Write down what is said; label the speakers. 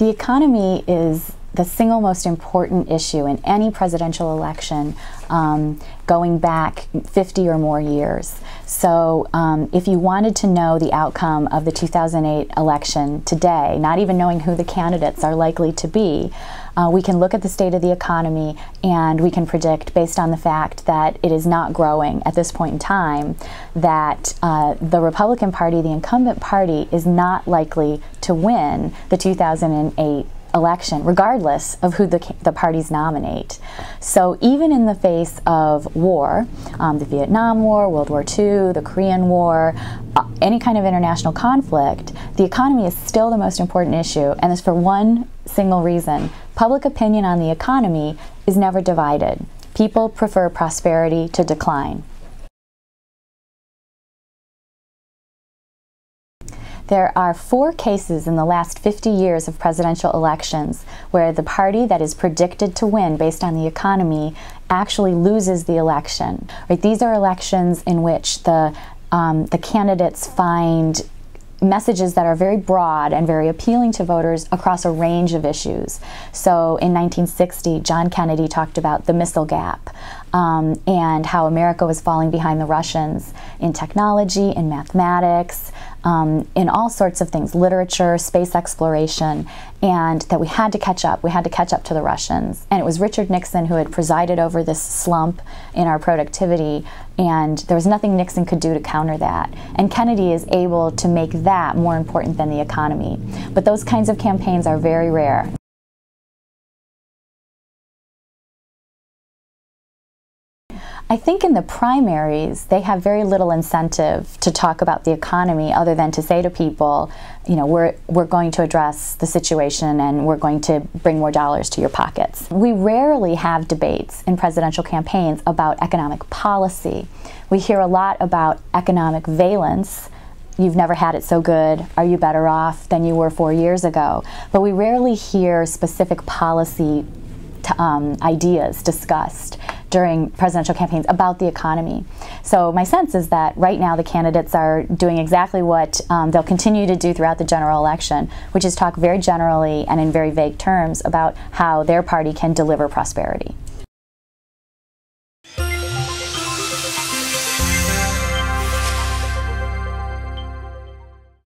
Speaker 1: The economy is the single most important issue in any presidential election um, going back 50 or more years. So um, if you wanted to know the outcome of the 2008 election today, not even knowing who the candidates are likely to be, uh, we can look at the state of the economy and we can predict based on the fact that it is not growing at this point in time that uh, the Republican Party, the incumbent party, is not likely to win the 2008 election, regardless of who the, the parties nominate. So even in the face of war, um, the Vietnam War, World War II, the Korean War, uh, any kind of international conflict, the economy is still the most important issue, and it's for one single reason. Public opinion on the economy is never divided. People prefer prosperity to decline. There are four cases in the last 50 years of presidential elections where the party that is predicted to win based on the economy actually loses the election. Right? These are elections in which the um, the candidates find messages that are very broad and very appealing to voters across a range of issues. So in 1960, John Kennedy talked about the missile gap um, and how America was falling behind the Russians in technology, in mathematics, um, in all sorts of things, literature, space exploration, and that we had to catch up. We had to catch up to the Russians. And it was Richard Nixon who had presided over this slump in our productivity, and there was nothing Nixon could do to counter that. And Kennedy is able to make that more important than the economy. But those kinds of campaigns are very rare. I think in the primaries, they have very little incentive to talk about the economy other than to say to people, you know, we're, we're going to address the situation and we're going to bring more dollars to your pockets. We rarely have debates in presidential campaigns about economic policy. We hear a lot about economic valence, you've never had it so good, are you better off than you were four years ago? But we rarely hear specific policy um, ideas discussed during presidential campaigns about the economy. So my sense is that right now the candidates are doing exactly what um, they'll continue to do throughout the general election, which is talk very generally and in very vague terms about how their party can deliver prosperity.